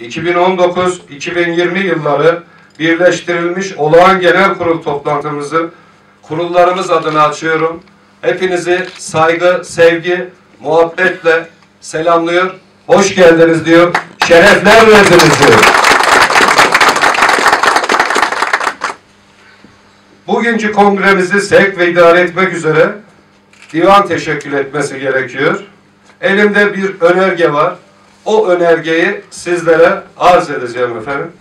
2019-2020 yılları birleştirilmiş olağan genel kurul toplantımızı kurullarımız adına açıyorum. Hepinizi saygı, sevgi, muhabbetle selamlıyor. Hoş geldiniz diyor. Şerefler verdiniz diyor. Bugünkü kongremizi sevk ve idare etmek üzere divan teşekkül etmesi gerekiyor. Elimde bir önerge var. O önergeyi sizlere arz edeceğim efendim.